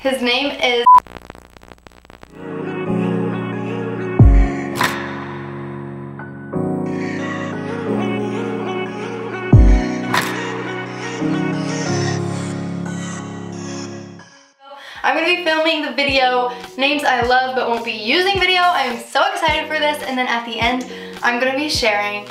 His name is I'm gonna be filming the video names I love but won't be using video. I am so excited for this and then at the end I'm gonna be sharing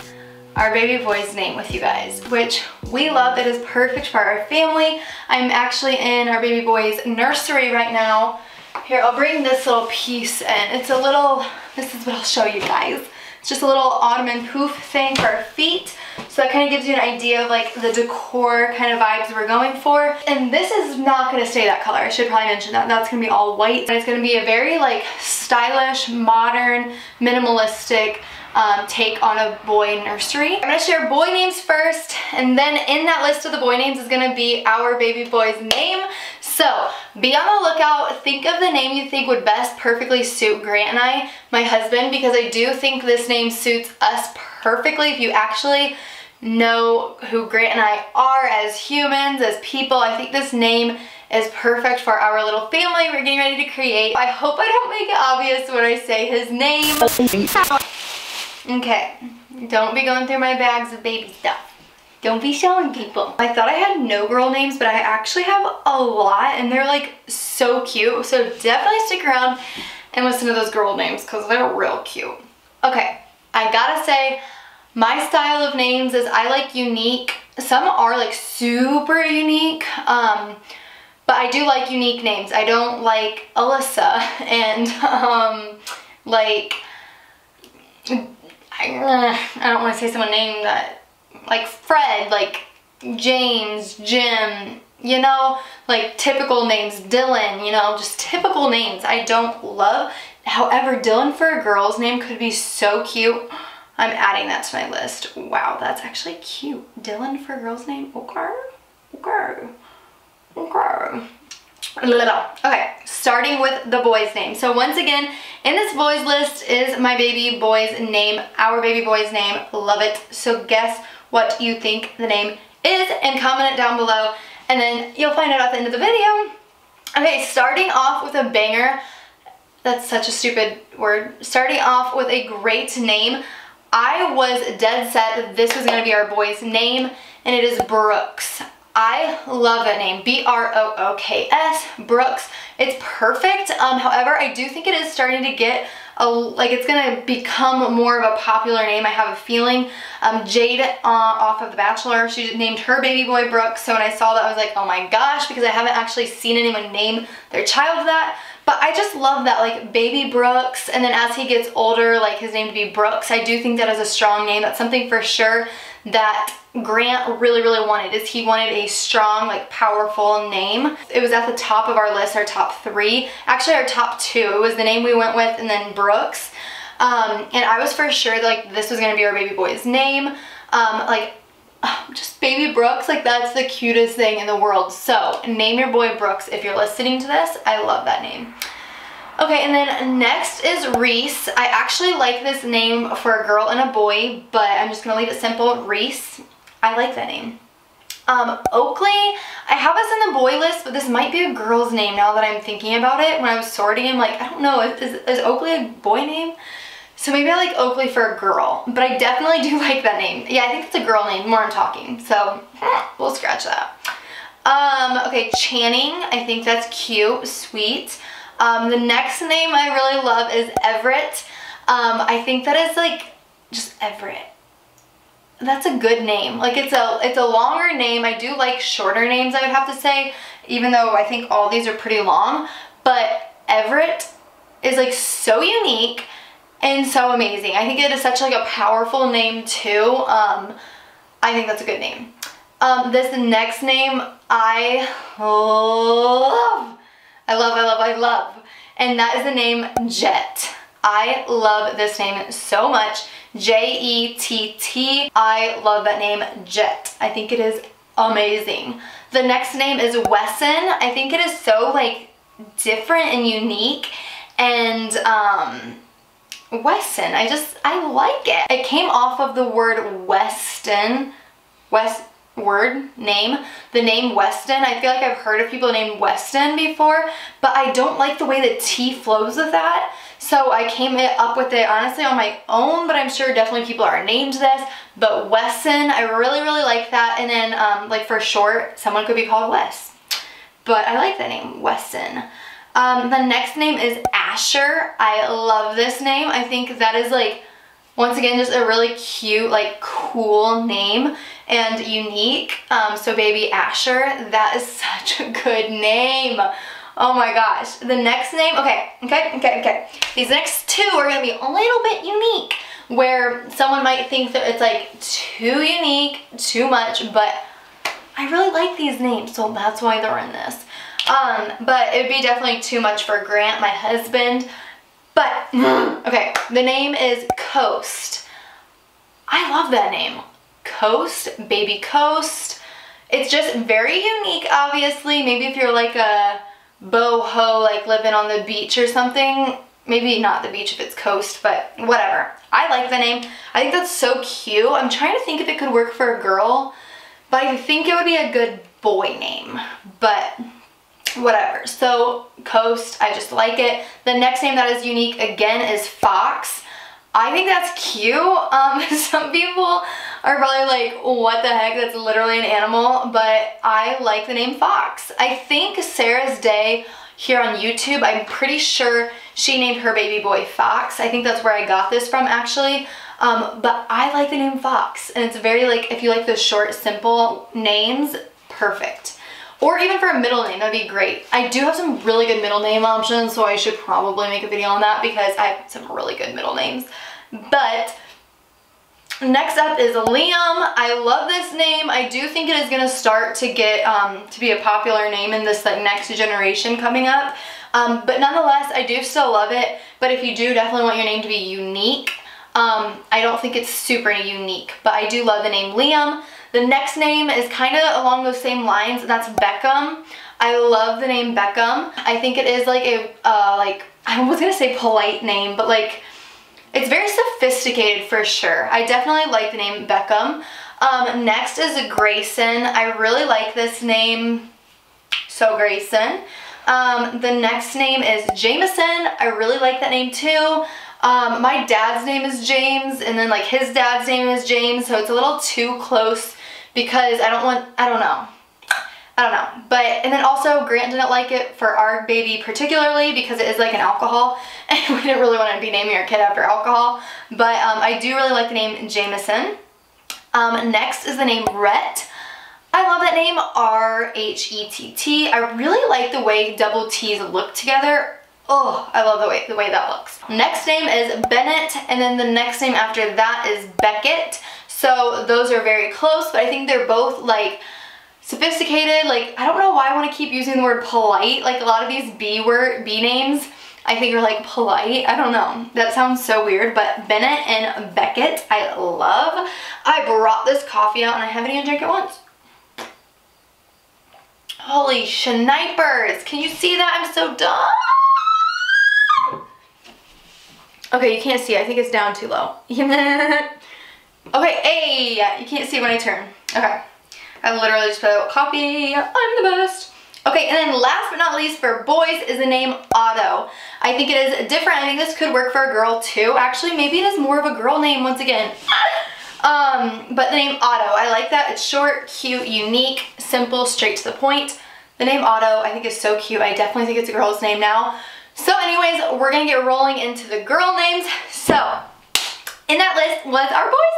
our baby boy's name with you guys, which we love. It is perfect for our family. I'm actually in our baby boy's nursery right now. Here, I'll bring this little piece in. It's a little, this is what I'll show you guys. It's just a little ottoman poof thing for our feet. So that kind of gives you an idea of like the decor kind of vibes we're going for. And this is not going to stay that color. I should probably mention that. That's going to be all white. And it's going to be a very like stylish, modern, minimalistic, um, take on a boy nursery. I'm gonna share boy names first, and then in that list of the boy names is gonna be our baby boy's name. So be on the lookout, think of the name you think would best perfectly suit Grant and I, my husband, because I do think this name suits us perfectly. If you actually know who Grant and I are as humans, as people, I think this name is perfect for our little family we're getting ready to create. I hope I don't make it obvious when I say his name. Okay, don't be going through my bags of baby stuff. Don't be showing people. I thought I had no girl names, but I actually have a lot and they're like so cute. So definitely stick around and listen to those girl names because they're real cute. Okay, I gotta say, my style of names is I like unique. Some are like super unique, um, but I do like unique names. I don't like Alyssa and um, like I, I don't want to say someone named that, like Fred, like James, Jim, you know, like typical names, Dylan, you know, just typical names I don't love. However, Dylan for a girl's name could be so cute. I'm adding that to my list. Wow, that's actually cute. Dylan for a girl's name? Okay, okay, okay. Okay, starting with the boy's name. So once again, in this boy's list is my baby boy's name, our baby boy's name. Love it. So guess what you think the name is and comment it down below and then you'll find out at the end of the video. Okay, starting off with a banger. That's such a stupid word. Starting off with a great name. I was dead set that this was going to be our boy's name and it is Brooks. I love that name, B-R-O-O-K-S, Brooks. It's perfect. Um, however, I do think it is starting to get a, like it's gonna become more of a popular name. I have a feeling. Um, Jade uh, off of The Bachelor, she named her baby boy Brooks. So when I saw that, I was like, oh my gosh, because I haven't actually seen anyone name their child that. But I just love that, like baby Brooks, and then as he gets older, like his name to be Brooks. I do think that is a strong name. That's something for sure that Grant really, really wanted is he wanted a strong, like powerful name. It was at the top of our list, our top three. Actually, our top two. It was the name we went with and then Brooks. Um, and I was for sure that like this was gonna be our baby boy's name. Um, like just baby Brooks, like that's the cutest thing in the world. So name your boy Brooks if you're listening to this. I love that name. Okay, and then next is Reese. I actually like this name for a girl and a boy, but I'm just gonna leave it simple, Reese. I like that name. Um, Oakley, I have us in the boy list, but this might be a girl's name now that I'm thinking about it. When I was sorting, I'm like, I don't know, is, is Oakley a boy name? So maybe I like Oakley for a girl, but I definitely do like that name. Yeah, I think it's a girl name, more I'm talking. So we'll scratch that. Um, okay, Channing, I think that's cute, sweet. Um, the next name I really love is Everett. Um, I think that is like just Everett. That's a good name. Like it's a it's a longer name. I do like shorter names I would have to say, even though I think all these are pretty long. But Everett is like so unique and so amazing. I think it is such like a powerful name too. Um, I think that's a good name. Um, this next name I love. I love, I love, I love. And that is the name Jett. I love this name so much. J-E-T-T. I love that name, Jett. I think it is amazing. The next name is Wesson. I think it is so like different and unique. And um, Wesson, I just, I like it. It came off of the word Weston. West, word, name, the name Weston. I feel like I've heard of people named Weston before, but I don't like the way the T flows with that. So I came up with it honestly on my own, but I'm sure definitely people are named this. But Wesson, I really, really like that. And then um, like for short, someone could be called Wes. But I like the name, Wesson. Um, the next name is Asher. I love this name. I think that is like, once again, just a really cute, like cool name and unique. Um, so baby Asher, that is such a good name. Oh my gosh. The next name, okay, okay, okay, okay. These next two are gonna be a little bit unique where someone might think that it's like too unique, too much, but I really like these names, so that's why they're in this. Um, but it would be definitely too much for Grant, my husband. But, okay, the name is Coast. I love that name. Coast, Baby Coast. It's just very unique, obviously. Maybe if you're like a boho, like living on the beach or something. Maybe not the beach if it's coast, but whatever. I like the name. I think that's so cute. I'm trying to think if it could work for a girl, but I think it would be a good boy name. But whatever. So Coast, I just like it. The next name that is unique again is Fox. I think that's cute. Um, some people are probably like, what the heck, that's literally an animal, but I like the name Fox. I think Sarah's Day here on YouTube, I'm pretty sure she named her baby boy Fox. I think that's where I got this from actually. Um, but I like the name Fox and it's very like, if you like the short, simple names, perfect. Or even for a middle name, that'd be great. I do have some really good middle name options, so I should probably make a video on that because I have some really good middle names. But next up is Liam. I love this name. I do think it is going to start to get um, to be a popular name in this like next generation coming up. Um, but nonetheless, I do still love it. But if you do definitely want your name to be unique, um, I don't think it's super unique. But I do love the name Liam. The next name is kind of along those same lines, and that's Beckham. I love the name Beckham. I think it is like a, uh, like, I was gonna say polite name, but like, it's very sophisticated for sure. I definitely like the name Beckham. Um, next is Grayson. I really like this name. So Grayson. Um, the next name is Jameson. I really like that name too. Um, my dad's name is James and then like his dad's name is James so it's a little too close because I don't want, I don't know. I don't know. But, and then also Grant didn't like it for our baby particularly because it is like an alcohol and we didn't really want to be naming our kid after alcohol. But um, I do really like the name Jameson. Um, next is the name Rhett. I love that name, R-H-E-T-T. I really like the way double T's look together. Oh, I love the way, the way that looks. Next name is Bennett, and then the next name after that is Beckett. So those are very close, but I think they're both like sophisticated. Like, I don't know why I want to keep using the word polite. Like a lot of these B word, B names, I think are like polite. I don't know. That sounds so weird, but Bennett and Beckett, I love. I brought this coffee out and I haven't even drank it once. Holy snipers. Can you see that? I'm so dumb. Okay, you can't see. I think it's down too low. Okay, hey, you can't see when I turn. Okay, I literally just put copy. I'm the best. Okay, and then last but not least for boys is the name Otto. I think it is different. I think this could work for a girl too. Actually, maybe it is more of a girl name once again. Um, but the name Otto, I like that. It's short, cute, unique, simple, straight to the point. The name Otto, I think is so cute. I definitely think it's a girl's name now. So anyways, we're gonna get rolling into the girl names. So, in that list was our boy's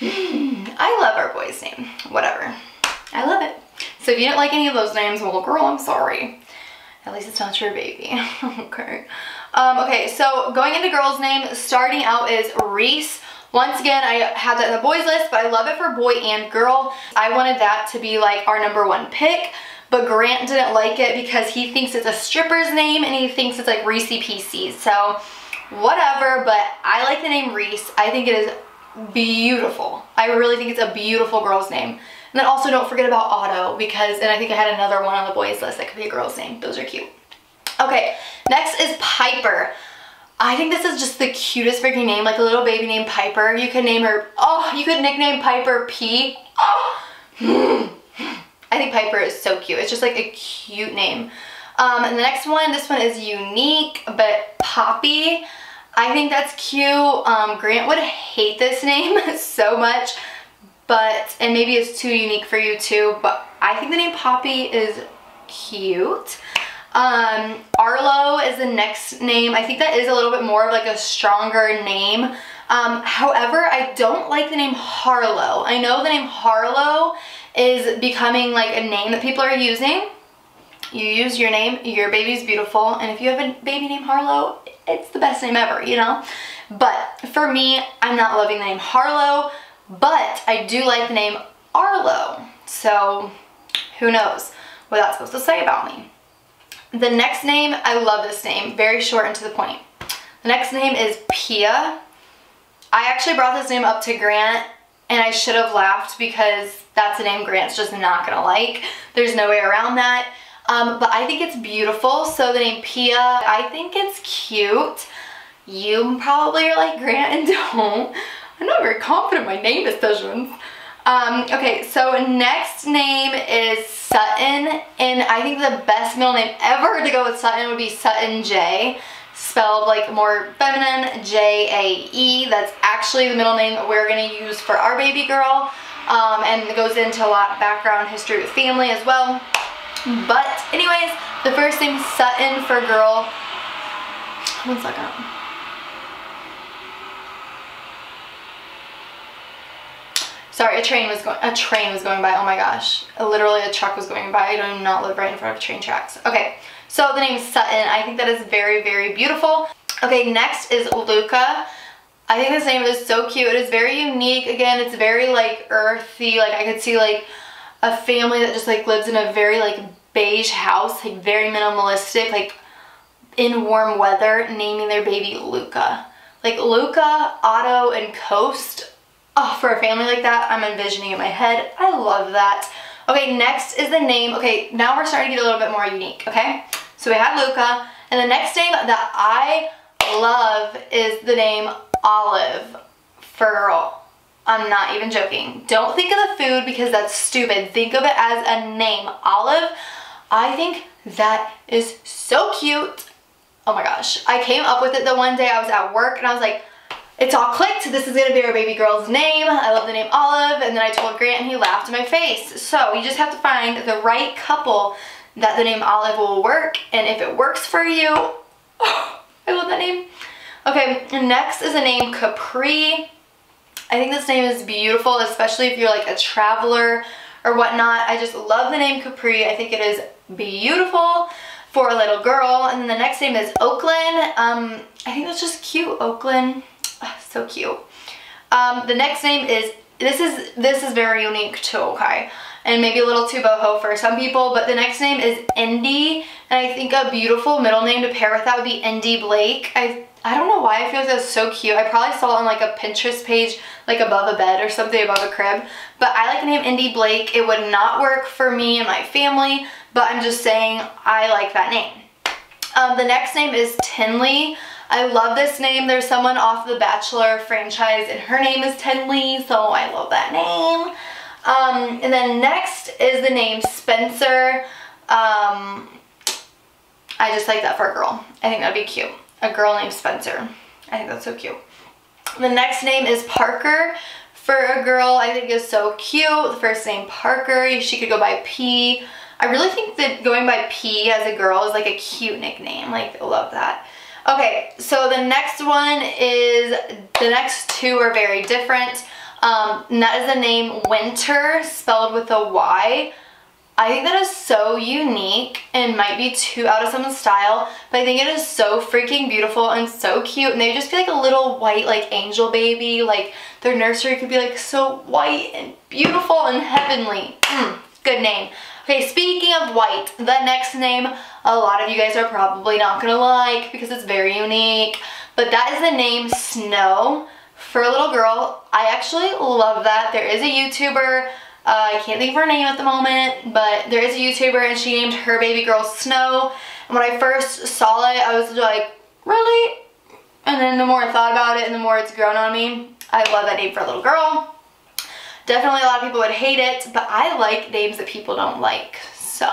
name. I love our boy's name. Whatever. I love it. So if you don't like any of those names, well, girl, I'm sorry. At least it's not your baby. okay. Um, okay, so going into girl's name, starting out is Reese. Once again, I had that in the boys list, but I love it for boy and girl. I wanted that to be like our number one pick, but Grant didn't like it because he thinks it's a stripper's name and he thinks it's like Reese Pieces. So whatever, but I like the name Reese. I think it is beautiful. I really think it's a beautiful girl's name. And then also don't forget about Otto because, and I think I had another one on the boys list that could be a girl's name. Those are cute. Okay, next is Piper. I think this is just the cutest freaking name, like a little baby named Piper. You could name her, oh, you could nickname Piper P. Oh, I think Piper is so cute. It's just like a cute name. Um, and the next one, this one is unique, but Poppy. I think that's cute. Um, Grant would hate this name so much, but, and maybe it's too unique for you too, but I think the name Poppy is cute. Um, Arlo is the next name. I think that is a little bit more of like a stronger name. Um, however, I don't like the name Harlow. I know the name Harlow is becoming like a name that people are using. You use your name, your baby's beautiful, and if you have a baby named Harlow, it's the best name ever, you know? But for me, I'm not loving the name Harlow, but I do like the name Arlo. So who knows what that's supposed to say about me. The next name, I love this name, very short and to the point. The next name is Pia. I actually brought this name up to Grant and I should have laughed because that's a name Grant's just not gonna like. There's no way around that. Um, but I think it's beautiful. So the name Pia, I think it's cute. You probably are like Grant and don't. I'm not very confident my name decisions. Um, okay, so next name is Sutton, and I think the best middle name ever to go with Sutton would be Sutton Jae, spelled like more feminine, J-A-E. That's actually the middle name that we're gonna use for our baby girl, um, and it goes into a lot of background history with family as well. But anyways, the first name Sutton for girl. One second. Sorry, a train was going. A train was going by. Oh my gosh! Literally, a truck was going by. I do not live right in front of train tracks. Okay, so the name is Sutton. I think that is very, very beautiful. Okay, next is Luca. I think this name is so cute. It is very unique. Again, it's very like earthy. Like I could see like a family that just like lives in a very like beige house, like very minimalistic, like in warm weather, naming their baby Luca. Like Luca, Otto, and Coast. Oh, for a family like that, I'm envisioning in my head. I love that. Okay, next is the name. Okay, now we're starting to get a little bit more unique, okay? So we have Luca, and the next name that I love is the name Olive for girl. I'm not even joking. Don't think of the food because that's stupid. Think of it as a name. Olive, I think that is so cute. Oh my gosh. I came up with it the one day I was at work and I was like, it's all clicked. This is gonna be our baby girl's name. I love the name Olive. And then I told Grant and he laughed in my face. So you just have to find the right couple that the name Olive will work. And if it works for you, oh, I love that name. Okay, next is the name Capri. I think this name is beautiful, especially if you're like a traveler or whatnot. I just love the name Capri. I think it is beautiful for a little girl. And then the next name is Oakland. Um, I think that's just cute, Oakland. Oh, so cute. Um, the next name is, this is, this is very unique too, okay? And maybe a little too boho for some people, but the next name is Indy. And I think a beautiful middle name to pair with that would be Indy Blake. I I don't know why I feel like that's so cute. I probably saw it on like a Pinterest page, like above a bed or something above a crib. But I like the name Indy Blake. It would not work for me and my family, but I'm just saying I like that name. Um, the next name is Tinley. I love this name. There's someone off the Bachelor franchise and her name is Tinley, so I love that name. Um, and then next is the name Spencer. Um, I just like that for a girl. I think that'd be cute a girl named Spencer. I think that's so cute. The next name is Parker. For a girl, I think is so cute. The first name Parker. She could go by P. I really think that going by P as a girl is like a cute nickname. Like, I love that. Okay, so the next one is, the next two are very different. Um, that is the name Wynter, spelled with a Y. I think that is so unique and might be too out of someone's style, but I think it is so freaking beautiful and so cute. And they just feel like a little white like angel baby. Like their nursery could be like so white and beautiful and heavenly. Mm, good name. Okay, speaking of white, the next name a lot of you guys are probably not gonna like because it's very unique, but that is the name Snow for a little girl. I actually love that. There is a YouTuber uh, I can't think of her name at the moment, but there is a YouTuber and she named her baby girl Snow. And when I first saw it, I was like, really? And then the more I thought about it and the more it's grown on me, I love that name for a little girl. Definitely a lot of people would hate it, but I like names that people don't like. So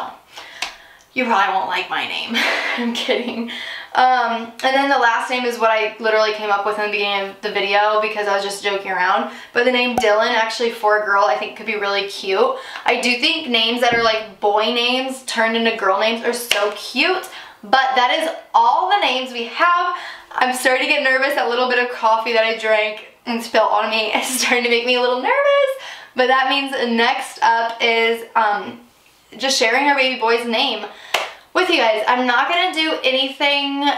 you probably won't like my name. I'm kidding. Um, and then the last name is what I literally came up with in the beginning of the video because I was just joking around. But the name Dylan, actually for a girl, I think could be really cute. I do think names that are like boy names turned into girl names are so cute. But that is all the names we have. I'm starting to get nervous. That little bit of coffee that I drank and spilled on me is starting to make me a little nervous. But that means next up is um, just sharing our baby boy's name with you guys. I'm not gonna do anything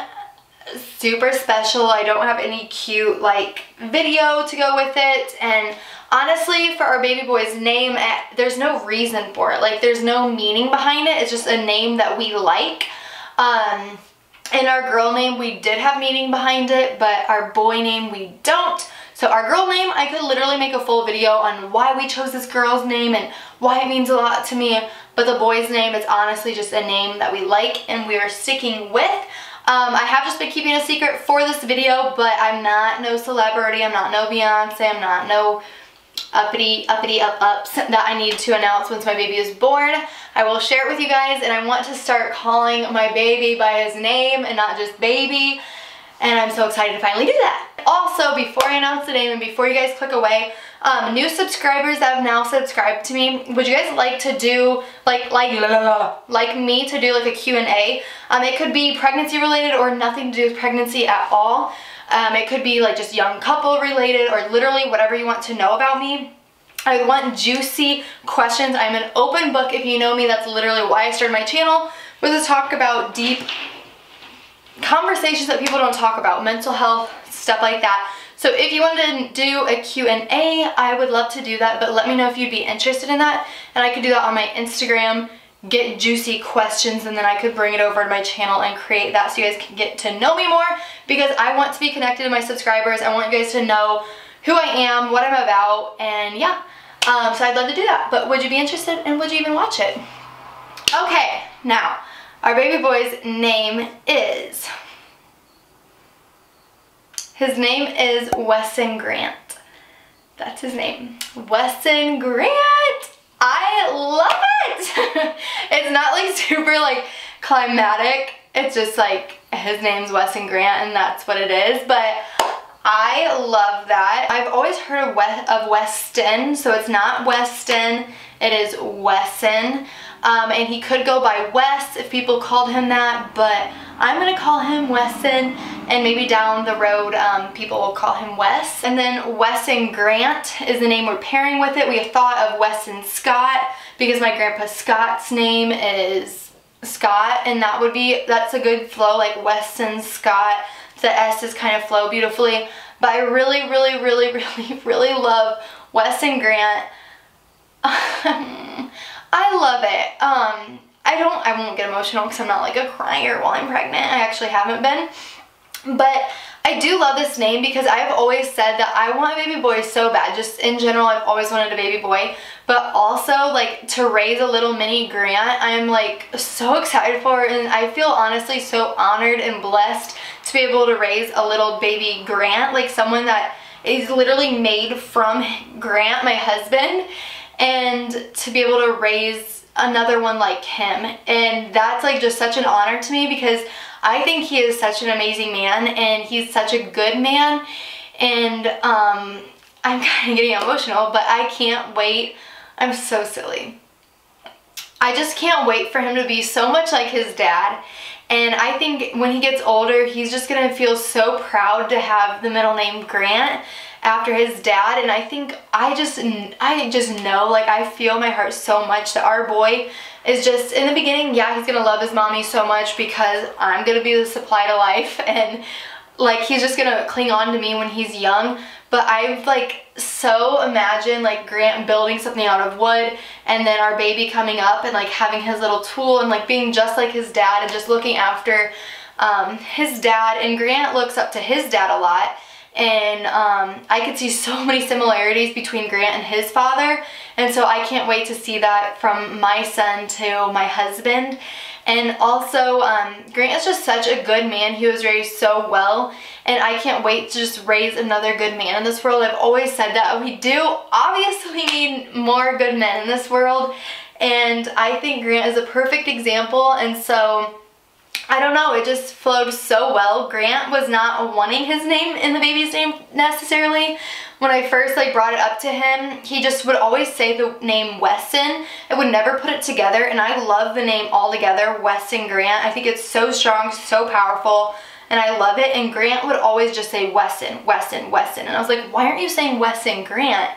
super special. I don't have any cute like video to go with it. And honestly for our baby boy's name eh, there's no reason for it. Like there's no meaning behind it. It's just a name that we like. Um in our girl name we did have meaning behind it but our boy name we don't. So our girl name I could literally make a full video on why we chose this girl's name and why it means a lot to me but the boy's name is honestly just a name that we like and we are sticking with. Um, I have just been keeping a secret for this video, but I'm not no celebrity. I'm not no Beyonce. I'm not no uppity, uppity, up ups that I need to announce once my baby is born. I will share it with you guys and I want to start calling my baby by his name and not just baby. And I'm so excited to finally do that. Also, before I announce the name and before you guys click away, um, new subscribers that have now subscribed to me, would you guys like to do, like, like, la, la, la, like me to do like a Q&A? Um, it could be pregnancy related or nothing to do with pregnancy at all. Um, it could be like just young couple related or literally whatever you want to know about me. I want juicy questions. I'm an open book. If you know me, that's literally why I started my channel, was to talk about deep conversations that people don't talk about, mental health, stuff like that. So if you wanted to do a Q&A, I would love to do that, but let me know if you'd be interested in that. And I could do that on my Instagram, get juicy questions, and then I could bring it over to my channel and create that so you guys can get to know me more because I want to be connected to my subscribers. I want you guys to know who I am, what I'm about, and yeah. Um, so I'd love to do that, but would you be interested and would you even watch it? Okay, now, our baby boy's name is his name is Wesson Grant. That's his name. Wesson Grant! I love it! it's not like super like climatic. It's just like his name's Wesson Grant and that's what it is. But I love that. I've always heard of, of Weston, so it's not Weston, it is Wesson. Um, and he could go by Wes if people called him that, but I'm gonna call him Wesson, and maybe down the road um, people will call him Wes. And then Wesson Grant is the name we're pairing with it. We thought of Wesson Scott because my grandpa Scott's name is Scott, and that would be, that's a good flow, like Wesson Scott. The S is kind of flow beautifully. But I really, really, really, really, really love Wesson Grant. I love it. Um, I don't, I won't get emotional because I'm not like a crier while I'm pregnant. I actually haven't been. But I do love this name because I've always said that I want a baby boy so bad. Just in general, I've always wanted a baby boy. But also, like, to raise a little mini Grant, I'm, like, so excited for And I feel, honestly, so honored and blessed to be able to raise a little baby Grant. Like, someone that is literally made from Grant, my husband and to be able to raise another one like him. And that's like just such an honor to me because I think he is such an amazing man and he's such a good man. And um, I'm kind of getting emotional, but I can't wait. I'm so silly. I just can't wait for him to be so much like his dad. And I think when he gets older, he's just to feel so proud to have the middle name Grant after his dad and I think I just I just know like I feel my heart so much that our boy is just in the beginning yeah he's gonna love his mommy so much because I'm gonna be the supply to life and like he's just gonna cling on to me when he's young. But I've like so imagined like Grant building something out of wood and then our baby coming up and like having his little tool and like being just like his dad and just looking after um, his dad. And Grant looks up to his dad a lot and um, I could see so many similarities between Grant and his father and so I can't wait to see that from my son to my husband And also, um, Grant is just such a good man. He was raised so well. And I can't wait to just raise another good man in this world. I've always said that. We do obviously need more good men in this world. And I think Grant is a perfect example. And so I don't know, it just flowed so well. Grant was not wanting his name in the baby's name necessarily. When I first like brought it up to him, he just would always say the name Wesson. I would never put it together and I love the name altogether, Wesson Grant. I think it's so strong, so powerful and I love it. And Grant would always just say Wesson, Wesson, Wesson. And I was like, why aren't you saying Wesson Grant?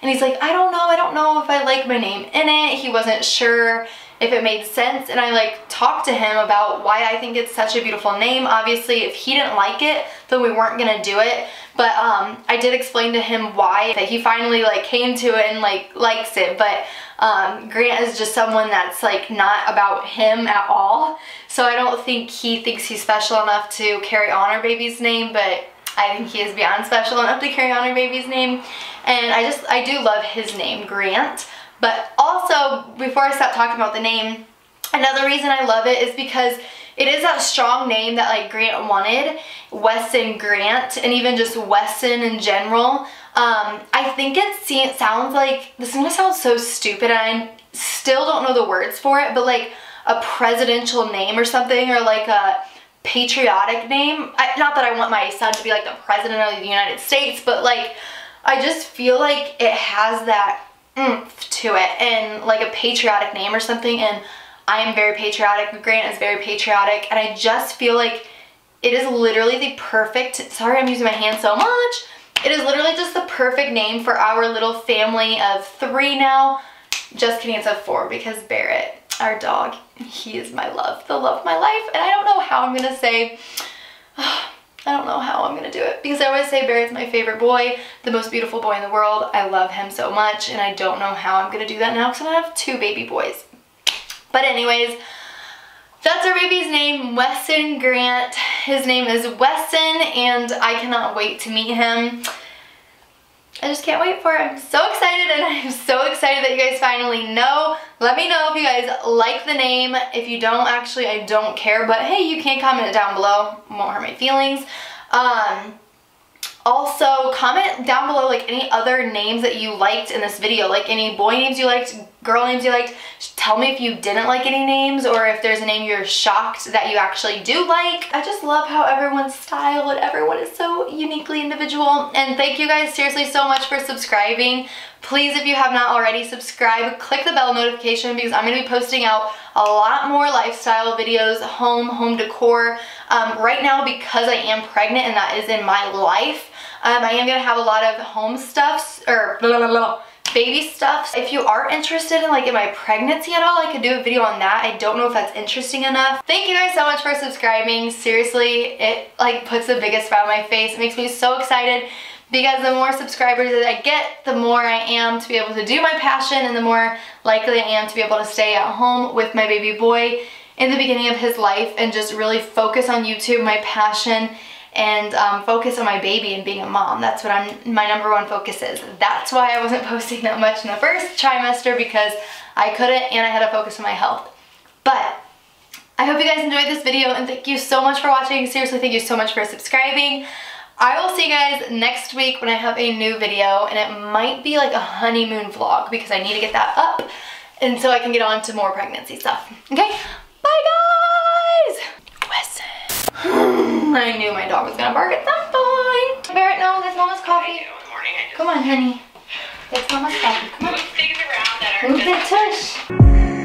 And he's like, I don't know, I don't know if I like my name in it. He wasn't sure if it made sense and I like talked to him about why I think it's such a beautiful name. Obviously, if he didn't like it, then we weren't gonna do it. But um, I did explain to him why that he finally like came to it and like likes it. But um, Grant is just someone that's like not about him at all. So I don't think he thinks he's special enough to carry on our baby's name, but I think he is beyond special enough to carry on our baby's name. And I just, I do love his name, Grant. But also, before I stop talking about the name, another reason I love it is because it is that strong name that like Grant wanted, Wesson Grant, and even just Wesson in general. Um, I think it sounds like, this is gonna sound so stupid I still don't know the words for it, but like a presidential name or something or like a patriotic name. I, not that I want my son to be like the president of the United States, but like I just feel like it has that oomph to it and like a patriotic name or something and I am very patriotic, Grant is very patriotic and I just feel like it is literally the perfect, sorry I'm using my hand so much, it is literally just the perfect name for our little family of three now. Just kidding, it's a four because Barrett, our dog, he is my love, the love of my life and I don't know how I'm gonna say, I don't know how I'm gonna do it because I always say Barrett's my favorite boy, the most beautiful boy in the world. I love him so much and I don't know how I'm gonna do that now because I have two baby boys. But anyways, that's our baby's name, Wesson Grant. His name is Wesson and I cannot wait to meet him. I just can't wait for it. I'm so excited and I'm so excited that you guys finally know. Let me know if you guys like the name. If you don't, actually, I don't care. But hey, you can comment it down below. Won't hurt my feelings. Um, also, comment down below like any other names that you liked in this video. Like any boy names you liked, girl names you liked. Tell me if you didn't like any names or if there's a name you're shocked that you actually do like. I just love how everyone's style and everyone is so uniquely individual. And thank you guys seriously so much for subscribing. Please, if you have not already, subscribe, click the bell notification because I'm going to be posting out a lot more lifestyle videos, home, home decor. Um, right now, because I am pregnant and that is in my life, um, I am to have a lot of home stuffs, or blah, blah, blah, baby stuffs. If you are interested in like in my pregnancy at all, I could do a video on that. I don't know if that's interesting enough. Thank you guys so much for subscribing. Seriously, it like puts the biggest smile on my face. It makes me so excited because the more subscribers that I get, the more I am to be able to do my passion and the more likely I am to be able to stay at home with my baby boy in the beginning of his life and just really focus on YouTube, my passion, and um, focus on my baby and being a mom. That's what I'm, my number one focus is. That's why I wasn't posting that much in the first trimester because I couldn't and I had to focus on my health. But I hope you guys enjoyed this video and thank you so much for watching. Seriously, thank you so much for subscribing. I will see you guys next week when I have a new video and it might be like a honeymoon vlog because I need to get that up and so I can get on to more pregnancy stuff. Okay? Bye guys! Wesson. I knew my dog was gonna bark at some point. Barrett, no, that's mama's coffee. Come on, honey. That's mama's coffee. Come on. Move things around that are Move the tush.